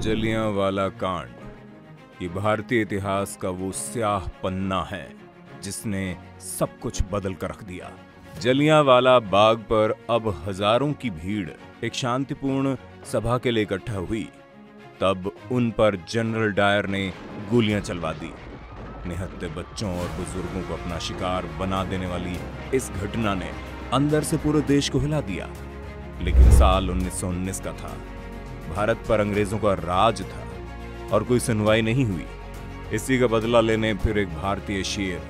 जलियांवाला कांड ये भारतीय इतिहास का वो स्याह पन्ना है, जिसने सब कुछ बदल कर रख दिया। जलियांवाला बाग पर अब हज़ारों की भीड़ एक शांतिपूर्ण सभा के लिए इकट्ठा हुई। तब उन पर जनरल डायर ने गोलियाँ चलवा दी। निहत्ते बच्चों और बुज़ुर्गों को अपना शिकार बना देने वाली इस घटना ने अंदर से पूरे देश को हिला दिया। लेकिन साल 1919 का था। भारत पर अंग्रेज़ों का राज था और कोई सुनवाई नहीं हुई। इसी का बदला लेने फिर एक भारतीय शेर,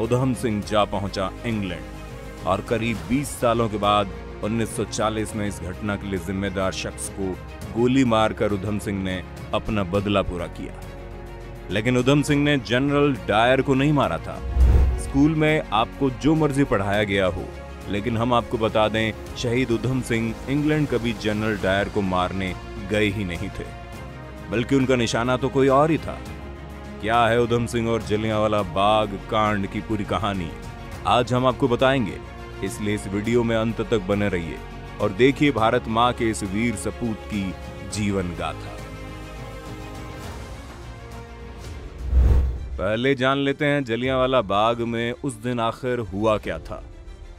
उधम सिंह, जा पहुँचा इंग्लैंड और करीब 20 सालों के बाद 1940 में इस घटना के लिए जिम्मेदार शख्स को गोली मारकर उधम सिंह ने अपना बदला पूरा किया। लेकिन उधम सिंह ने जनरल डायर को नहीं मारा था। स्कूल में आपको जो मर्ज़ी पढ़ाया गया हो लेकिन हम आपको बता दें, शहीद उधम सिंह इंग्लैंड कभी जनरल डायर को मारने गए ही नहीं थे। बल्कि उनका निशाना तो कोई और ही था। क्या है उधम सिंह और जलियांवाला बाग कांड की पूरी कहानी? आज हम आपको बताएँगे। इसलिए इस वीडियो में अंत तक बने रहिए और देखिए भारत माँ के इस वीर सपूत की जीवन गाथा। पहले जान लेते हैं जलियांवाला बाग में उस दिन आखिर हुआ क्या था।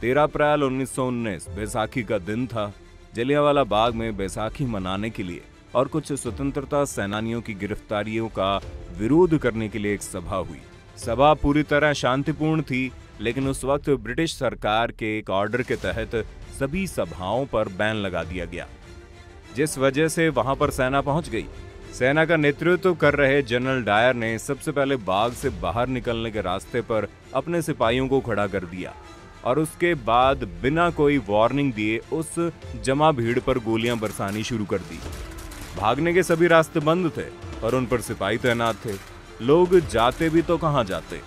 13 अप्रैल 1919 बैसाखी का दिन था, जलियावाला बाग में बैसाखी मनाने के लिए और कुछ स्वतंत्रता सेनानियों की गिरफ्तारियों का विरोध करने के लिए एक सभा हुई। सभा पूरी तरह शांतिपूर्ण थी, लेकिन उस वक्त ब्रिटिश सरकार के एक ऑर्डर के तहत सभी सभाओं पर बैन लगा दिया गया। जिस वजह से वहाँ पर सेना पहुँच गई। सेना का नेतृत्व कर रहे जनरल डायर ने सबसे पहले बाग से बाहर निकलने के रास्ते पर अपने सिपाहियों को खड़ा कर दिया। और उसके बाद बिना कोई वार्निंग दिए उस जमा भीड़ पर गोलियाँ बरसानी शुरू कर दी। भागने के सभी रास्ते बंद थे और उन पर सिपाही तैनात थे। लोग जाते भी तो कहाँ जाते?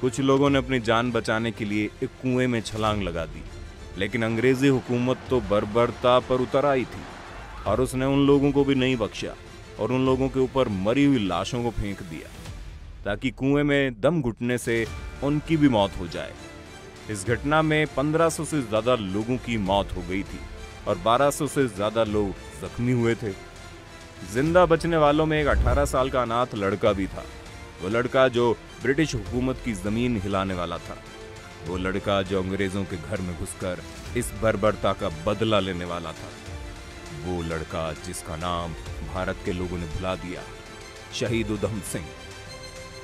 कुछ लोगों ने अपनी जान बचाने के लिए एक कुएँ में छलांग लगा दी। लेकिन अंग्रेज़ी हुकूमत तो बर्बरता पर उतर आई थी और उसने उन लोगों को भी नहीं बख्शा और उन लोगों के ऊपर मरी हुई लाशों को फेंक दिया ताकि कुएँ में दम घुटने से उनकी भी मौत हो जाए। इस घटना में 1500 से ज़्यादा लोगों की मौत हो गई थी और 1200 से ज़्यादा लोग जख्मी हुए थे। ज़िंदा बचने वालों में एक 18 साल का अनाथ लड़का भी था। वो लड़का जो ब्रिटिश हुकूमत की ज़मीन हिलाने वाला था। वो लड़का जो अंग्रेज़ों के घर में घुसकर इस बर्बरता का बदला लेने वाला था। वो लड़का जिसका नाम भारत के लोगों ने भुला दिया, शहीद उधम सिंह।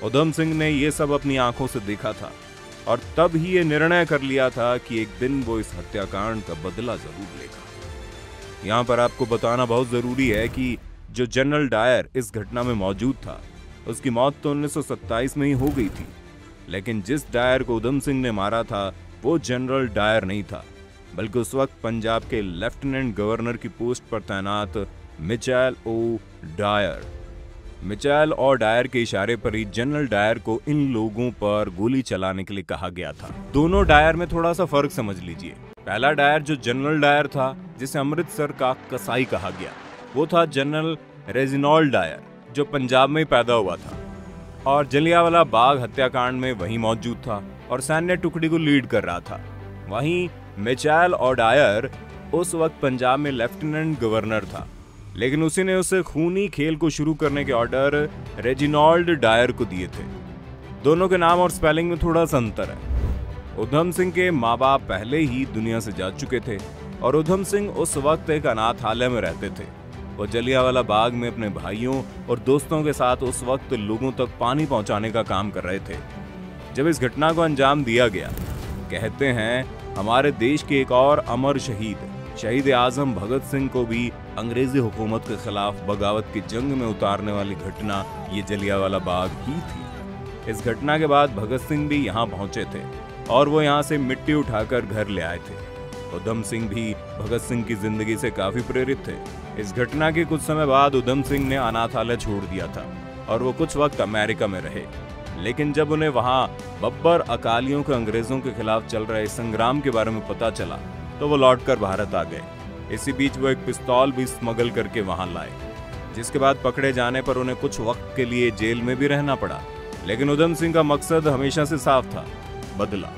उधम सिंह ने ये सब अपनी आँखों से देखा था। और तब ही ये निर्णय कर लिया था कि एक दिन वो इस हत्याकांड का बदला ज़रूर लेगा। यहाँ पर आपको बताना बहुत ज़रूरी है कि जो जनरल डायर इस घटना में मौजूद था, उसकी मौत तो 1927 में ही हो गई थी। लेकिन जिस डायर को उधम सिंह ने मारा था, वो जनरल डायर नहीं था, बल्कि उस वक्त पंजाब के लेफ्टिनेंट गवर्नर की पोस्ट पर तैनात मिचैल ओ. डायर। मिचैल और डायर के इशारे पर ही जनरल डायर को इन लोगों पर गोली चलाने के लिए कहा गया था। दोनों डायर में थोड़ा सा फ़र्क समझ लीजिए। पहला डायर जो जनरल डायर था, जिसे अमृतसर का कसाई कहा गया, वो था जनरल रेजिनॉल डायर, जो पंजाब में पैदा हुआ था। और जलियावाला बाग हत्याकांड में वही मौजूद था और सैन्य टुकड़ी को लीड कर रहा था। वहीं मिचैल और डायर उस वक्त पंजाब में लेफ्टिनेंट गवर्नर था। लेकिन उसी ने उसे खूनी खेल को शुरू करने के ऑर्डर रेजिनॉल्ड डायर को दिए थे। दोनों के नाम और स्पेलिंग में थोड़ा सा अंतर है। उधम सिंह के माँ बाप पहले ही दुनिया से जा चुके थे और उधम सिंह उस वक्त एक अनाथालय में रहते थे। वो जलियावाला बाग में अपने भाइयों और दोस्तों के साथ उस वक्त लोगों तक पानी पहुँचाने का काम कर रहे थे। जब इस घटना को अंजाम दिया गया, कहते हैं, हमारे देश के एक और अमर शहीद शहीद आज़म भगत सिंह को भी अंग्रेज़ी हुकूमत के खिलाफ बगावत की जंग में उतारने वाली घटना ये जलियावाला बाग ही थी। इस घटना के बाद भगत सिंह भी यहाँ पहुँचे थे और वो यहाँ से मिट्टी उठाकर घर ले आए थे। उधम सिंह भी भगत सिंह की ज़िंदगी से काफ़ी प्रेरित थे। इस घटना के कुछ समय बाद उधम सिंह ने अनाथालय छोड़ दिया था और वो कुछ वक्त अमेरिका में रहे। लेकिन जब उन्हें वहाँ बब्बर अकालियों के अंग्रेज़ों के खिलाफ चल रहे संग्राम के बारे में पता चला तो वो लौटकर भारत आ गए। इसी बीच वो एक पिस्तौल भी स्मगल करके वहाँ लाए, जिसके बाद पकड़े जाने पर उन्हें कुछ वक्त के लिए जेल में भी रहना पड़ा। लेकिन उधम सिंह का मकसद हमेशा से साफ़ था, बदला।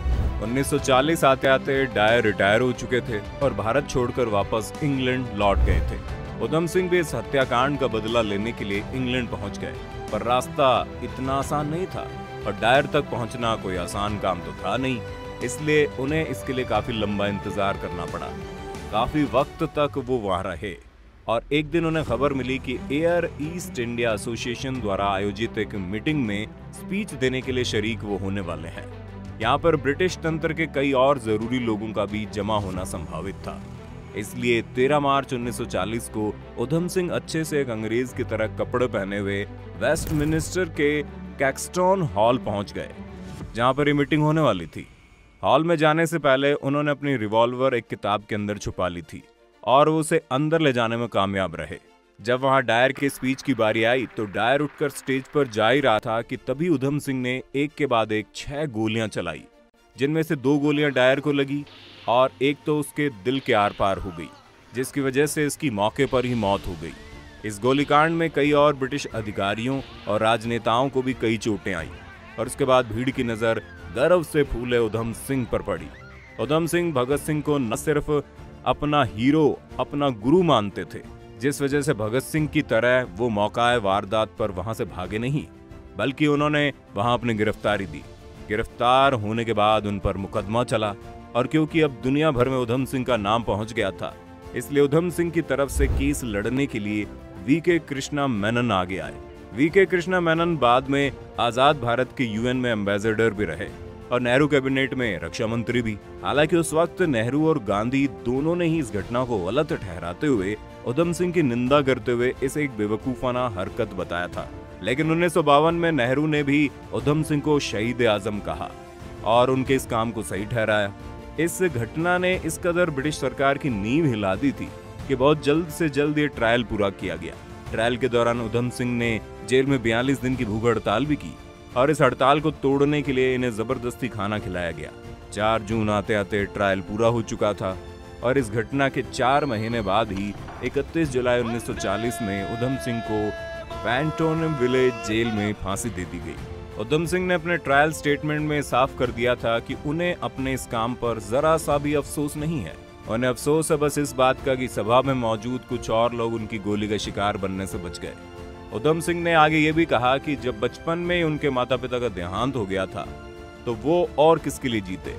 1940 आते आते डायर रिटायर हो चुके थे और भारत छोड़कर वापस इंग्लैंड लौट गए थे। उधम सिंह भी इस हत्याकांड का बदला लेने के लिए इंग्लैंड पहुँच गए, पर रास्ता इतना आसान नहीं था और डायर तक पहुँचना कोई आसान काम तो था नहीं, इसलिए उन्हें इसके लिए काफ़ी लंबा इंतज़ार करना पड़ा। काफ़ी वक्त तक वो वहाँ रहे और एक दिन उन्हें खबर मिली कि एयर ईस्ट इंडिया एसोसिएशन द्वारा आयोजित एक मीटिंग में स्पीच देने के लिए शरीक वो होने वाले हैं। यहाँ पर ब्रिटिश तंत्र के कई और ज़रूरी लोगों का भी जमा होना संभावित था। इसलिए 13 मार्च 1940 को उधम सिंह अच्छे से एक अंग्रेज़ की तरह कपड़े पहने हुए वेस्ट मिनिस्टर के कैक्सटोन हॉल पहुँच गए, जहाँ पर ये मीटिंग होने वाली थी। हॉल में जाने से पहले उन्होंने अपनी रिवॉल्वर एक किताब के अंदर छुपा ली थी और वो उसे अंदर ले जाने में कामयाब रहे। जब वहाँ डायर के स्पीच की बारी आई तो डायर उठकर स्टेज पर जा ही रहा था कि तभी उधम सिंह ने एक के बाद एक छह गोलियाँ चलाई, जिनमें से दो गोलियाँ डायर को लगी और एक तो उसके दिल के आर पार हो गई, जिसकी वजह से इसकी मौके पर ही मौत हो गई। इस गोलीकांड में कई और ब्रिटिश अधिकारियों और राजनेताओं को भी कई चोटें आई और उसके बाद भीड़ की नज़र गर्व से फूले उधम सिंह पर पड़ी। उधम सिंह भगत सिंह को न सिर्फ़ अपना हीरो, अपना गुरु मानते थे, जिस वजह से भगत सिंह की तरह वो मौका वारदात पर वहाँ से भागे नहीं, बल्कि उन्होंने वहाँ अपनी गिरफ्तारी दी। गिरफ़्तार होने के बाद उन पर मुकदमा चला, और क्योंकि अब दुनिया भर में उधम सिंह का नाम पहुँच गया था, इसलिए उधम सिंह की तरफ़ से केस लड़ने के लिए वी के कृष्णा मेनन आगे आए। वी के कृष्णा मेनन बाद में आज़ाद भारत के यूएन में एम्बेसडर भी रहे और नेहरू कैबिनेट में रक्षा मंत्री भी। हालाँकि उस वक्त नेहरू और गांधी दोनों ने ही इस घटना को गलत ठहराते हुए उधम सिंह की निंदा करते हुए इसे एक बेवकूफाना हरकत बताया था। लेकिन उन्नीस सौ बावन में नेहरू ने भी उधम सिंह को शहीद आज़म कहा और उनके इस काम को सही ठहराया। इस घटना ने इस कदर ब्रिटिश सरकार की नींव हिला दी थी कि बहुत जल्द से जल्द ये ट्रायल पूरा किया गया। ट्रायल के दौरान उधम सिंह ने जेल में बयालीस दिन की भूख हड़ताल भी की और इस हड़ताल को तोड़ने के लिए इन्हें ज़बरदस्ती खाना खिलाया गया। चार जून आते आते ट्रायल पूरा हो चुका था और इस घटना के चार महीने बाद ही 31 जुलाई 1940 में उधम सिंह को पैंटोन विलेज जेल में फांसी दे दी गई। उधम सिंह ने अपने ट्रायल स्टेटमेंट में साफ़ कर दिया था कि उन्हें अपने इस काम पर जरा सा भी अफसोस नहीं है। उन्हें अफसोस है बस इस बात का कि सभा में मौजूद कुछ और लोग उनकी गोली का शिकार बनने से बच गए। उधम सिंह ने आगे ये भी कहा कि जब बचपन में उनके माता पिता का देहांत हो गया था तो वो और किसके लिए जीते?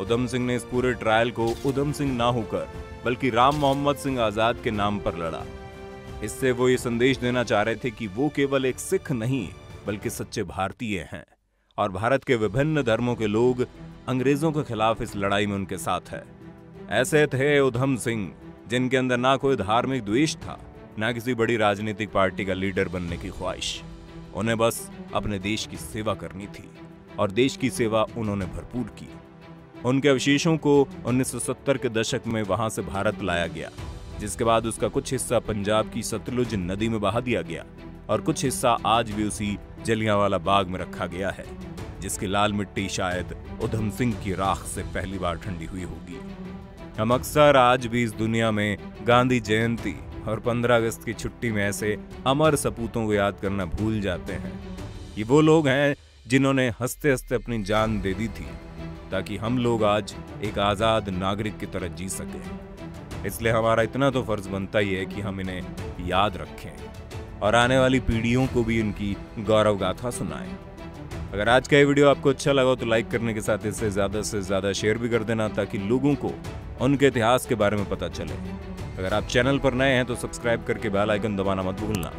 उधम सिंह ने इस पूरे ट्रायल को उधम सिंह ना होकर, बल्कि राम मोहम्मद सिंह आज़ाद के नाम पर लड़ा। इससे वो ये संदेश देना चाह रहे थे कि वो केवल एक सिख नहीं, बल्कि सच्चे भारतीय हैं, और भारत के विभिन्न धर्मों के लोग अंग्रेज़ों के खिलाफ इस लड़ाई में उनके साथ है। ऐसे थे उधम सिंह, जिनके अंदर ना कोई धार्मिक द्वेष था। ना किसी बड़ी राजनीतिक पार्टी का लीडर बनने की ख्वाहिश। उन्हें बस अपने देश की सेवा करनी थी, और देश की सेवा उन्होंने भरपूर की। उनके अवशेषों को 1970 के दशक में वहाँ से भारत लाया गया, जिसके बाद उसका कुछ हिस्सा पंजाब की सतलुज नदी में बहा दिया गया, और कुछ हिस्सा आज भी उसी जलियांवाला बाग में रखा गया है, जिसकी लाल मिट्टी शायद उधम सिंह की राख से पहली बार ठंडी हुई होगी। हम अक्सर आज भी इस दुनिया में गांधी जयंती और 15 अगस्त की छुट्टी में ऐसे अमर सपूतों को याद करना भूल जाते हैं। ये वो लोग हैं जिन्होंने हँसते हँसते अपनी जान दे दी थी, ताकि हम लोग आज एक आज़ाद नागरिक की तरह जी सके। इसलिए हमारा इतना तो फ़र्ज़ बनता ही है कि हम इन्हें याद रखें और आने वाली पीढ़ियों को भी उनकी गौरव गाथा सुनाएँ। अगर आज का ये वीडियो आपको अच्छा लगा तो लाइक करने के साथ इसे ज़्यादा से ज़्यादा शेयर भी कर देना, ताकि लोगों को उनके इतिहास के बारे में पता चले। अगर आप चैनल पर नए हैं तो सब्सक्राइब करके बेल आइकन दबाना मत भूलना।